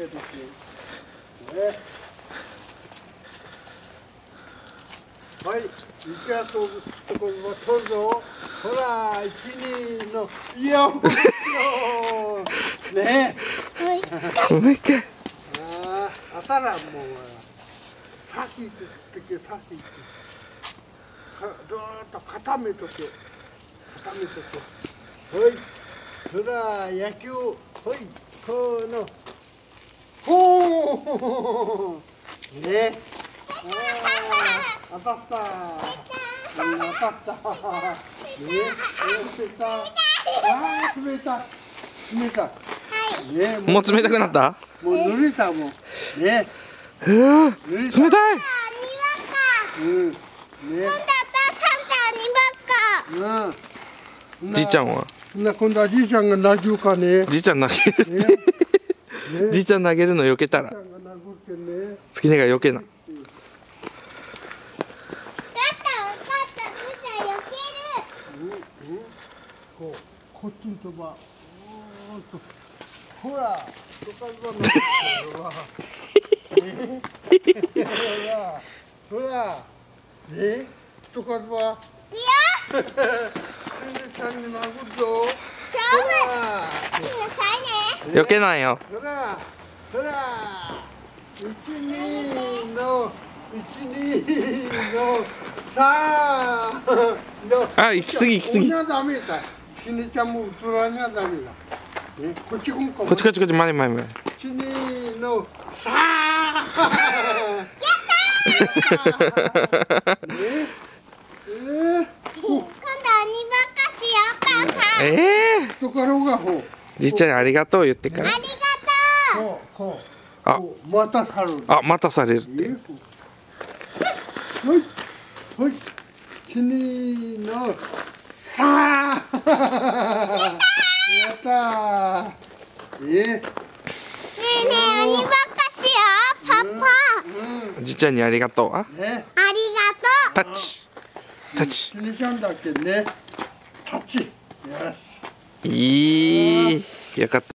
けるし。ね。はい、池やとところは取るぞ。ほら、一二の、いや、もうね。もう一回ああ、当たらんもん。先行ってけ、先行って。か、ずーっと固めとけ。固めとけ。はい。ほら、野球。はい。この。ほー。ね。たった。うん、当たった。ね、冷た。ああ、冷た。冷た。ね、もう冷たくなったもう濡れたも。うわ濡れた冷たいうん。ね。うん。じいちゃんはな今度はじいちゃんがラジオかね。じいちゃん投げるね。ね。じいちゃん投げるの避けたらじいちゃんが避けなこっちに飛ば。ほら。ほら。ね。ほら。ほら。ね。どかずば。先生ちゃんに殴るぞ。ほら。避けないよほら、ほら、一二の、一二の、三の。あ行き過ぎ行き過ぎこんなダメだ。しねちゃんも映らにはダメだ。ね、こっちこっちこっちこっち前前前一二の、三。やったー。ね。ええええー、ところがほう。じいちゃんにありがとう言ってからこう、こう。あまた去る。あまたされるってはい、はい、一二の三。やったー。えじいちゃんにありがとうあね、タッチタッチしねちゃんだっけね。タッチ。よし。いいよかった